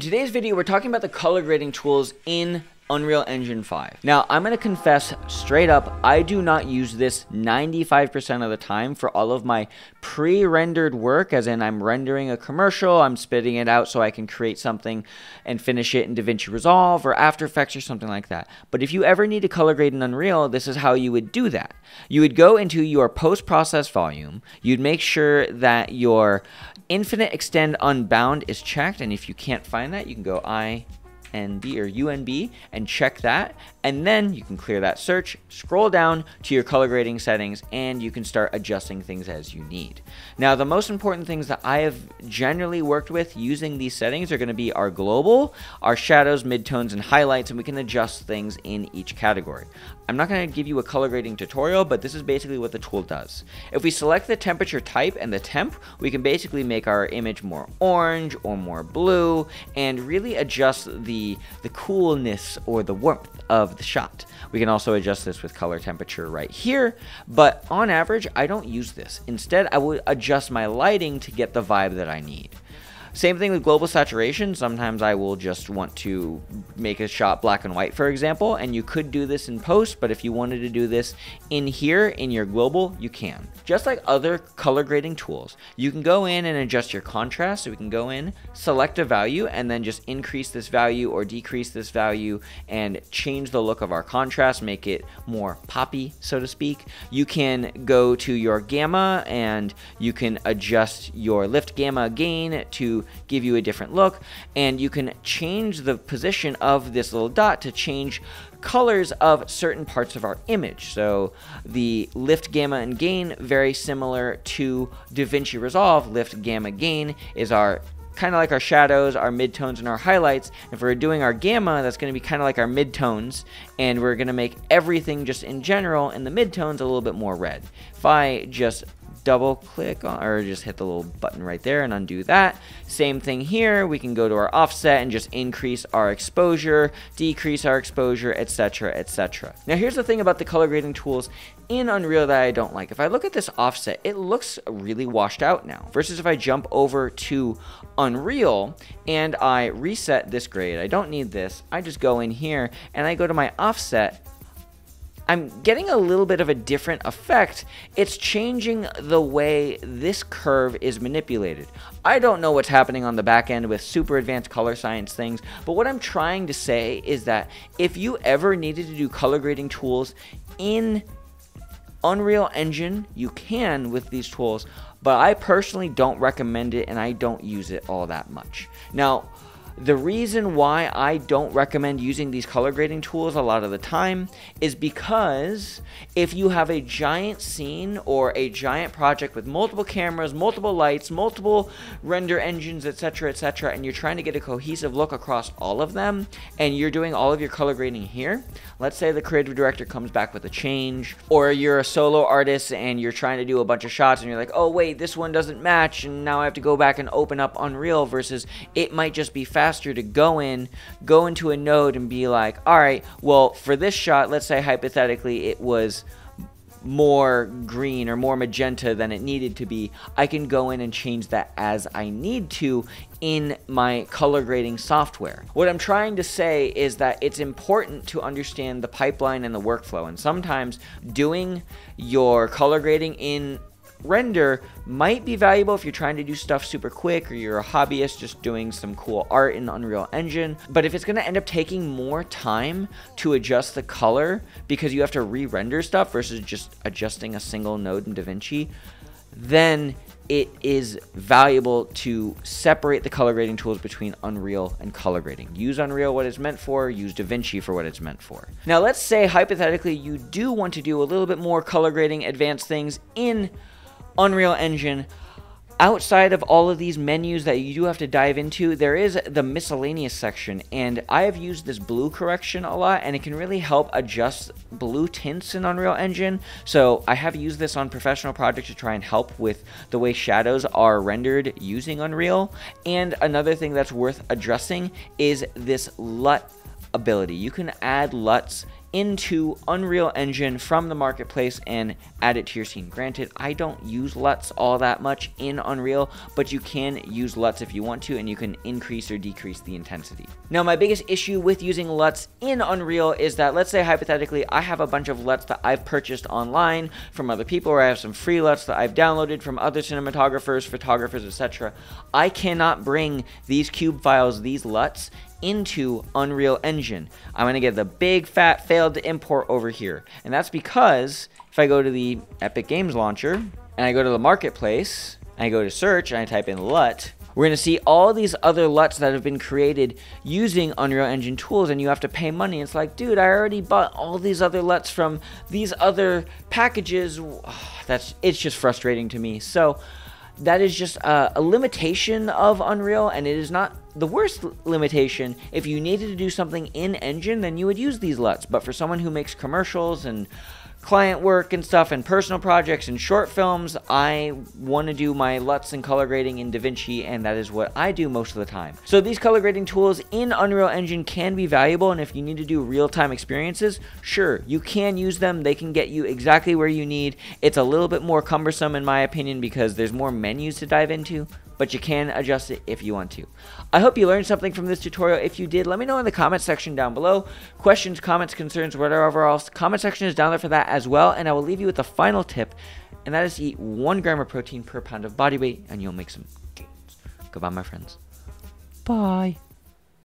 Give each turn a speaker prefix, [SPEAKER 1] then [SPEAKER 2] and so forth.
[SPEAKER 1] In today's video, we're talking about the color grading tools in Unreal Engine 5. Now, I'm going to confess straight up, I do not use this 95% of the time for all of my pre-rendered work, as in I'm rendering a commercial, I'm spitting it out so I can create something and finish it in DaVinci Resolve or After Effects or something like that. But if you ever need to color grade in Unreal, this is how you would do that. You would go into your post-process volume, you'd make sure that your infinite extent unbound is checked, and if you can't find that, you can go I NB or UNB and check that. And then you can clear that search, scroll down to your color grading settings, and you can start adjusting things as you need. Now, the most important things that I have generally worked with using these settings are going to be our global, our shadows, midtones, and highlights, and we can adjust things in each category. I'm not going to give you a color grading tutorial, but this is basically what the tool does. If we select the temperature type and the temp, we can basically make our image more orange or more blue and really adjust the, the coolness or the warmth of the shot. We can also adjust this with color temperature right here, but on average, I don't use this. Instead, I would adjust my lighting to get the vibe that I need. Same thing with global saturation. Sometimes I will just want to make a shot black and white, for example, and you could do this in post, but if you wanted to do this in here, in your global, you can. Just like other color grading tools, you can go in and adjust your contrast. So we can go in, select a value, and then just increase this value or decrease this value and change the look of our contrast, make it more poppy, so to speak. You can go to your gamma and you can adjust your lift gamma gain to give you a different look. And you can change the position of this little dot to change colors of certain parts of our image. So the lift, gamma, and gain, very similar to DaVinci Resolve. Lift, gamma, gain is our kind of like our shadows, our midtones, and our highlights. If we're doing our gamma, that's going to be kind of like our midtones, and we're going to make everything just in general in the midtones a little bit more red. If I just double click on, or just hit the little button right there and undo that. Same thing here, we can go to our offset and just increase our exposure, decrease our exposure, etc, etc. Now here's the thing about the color grading tools in Unreal that I don't like. If I look at this offset, it looks really washed out now. Versus if I jump over to Unreal and I reset this grade, I don't need this, I just go in here and I go to my offset I'm getting a little bit of a different effect. It's changing the way this curve is manipulated. I don't know what's happening on the back end with super advanced color science things, but what I'm trying to say is that if you ever needed to do color grading tools in Unreal Engine, you can with these tools, but I personally don't recommend it and I don't use it all that much. Now, the reason why I don't recommend using these color grading tools a lot of the time is because if you have a giant scene or a giant project with multiple cameras, multiple lights, multiple render engines, etc., etc., and you're trying to get a cohesive look across all of them, and you're doing all of your color grading here, let's say the creative director comes back with a change, or you're a solo artist and you're trying to do a bunch of shots and you're like, oh, wait, this one doesn't match, and now I have to go back and open up Unreal versus it might just be fast faster to go in, go into a node and be like, all right, well, for this shot, let's say hypothetically it was more green or more magenta than it needed to be, I can go in and change that as I need to in my color grading software. What I'm trying to say is that it's important to understand the pipeline and the workflow. And sometimes doing your color grading in render might be valuable if you're trying to do stuff super quick or you're a hobbyist just doing some cool art in Unreal Engine. But if it's going to end up taking more time to adjust the color because you have to re-render stuff versus just adjusting a single node in DaVinci, then it is valuable to separate the color grading tools between Unreal and color grading. Use Unreal what it's meant for, use DaVinci for what it's meant for. Now let's say hypothetically you do want to do a little bit more color grading advanced things in Unreal Engine, outside of all of these menus that you do have to dive into, there is the miscellaneous section, and I have used this blue correction a lot, and it can really help adjust blue tints in Unreal Engine. So I have used this on professional projects to try and help with the way shadows are rendered using Unreal. And another thing that's worth addressing is this LUT ability. You can add LUTs into Unreal Engine from the marketplace and add it to your scene. Granted, I don't use LUTs all that much in Unreal, but you can use LUTs if you want to, and you can increase or decrease the intensity. Now, my biggest issue with using LUTs in Unreal is that, let's say hypothetically, I have a bunch of LUTs that I've purchased online from other people, or I have some free LUTs that I've downloaded from other cinematographers, photographers, etc. I cannot bring these cube files, these LUTs, into Unreal Engine. I'm going to get the big fat failed to import over here. And that's because if I go to the Epic Games Launcher and I go to the Marketplace, and I go to search and I type in LUT, we're going to see all these other LUTs that have been created using Unreal Engine tools and you have to pay money. It's like, dude, I already bought all these other LUTs from these other packages. That's it's just frustrating to me. So that is just a, a, limitation of Unreal, and it is not the worst limitation. If you needed to do something in engine, then you would use these LUTs. But for someone who makes commercials and client work and stuff and personal projects and short films, I want to do my LUTs and color grading in DaVinci, and that is what I do most of the time. So these color grading tools in Unreal Engine can be valuable, and if you need to do real-time experiences, sure, you can use them. They can get you exactly where you need. It's a little bit more cumbersome in my opinion because there's more menus to dive into, but you can adjust it if you want to. I hope you learned something from this tutorial. If you did, let me know in the comment section down below. Questions, comments, concerns, whatever else. Comment section is down there for that as well. And I will leave you with a final tip, and that is eat one gram of protein per pound of body weight, and you'll make some gains. Goodbye, my friends. Bye.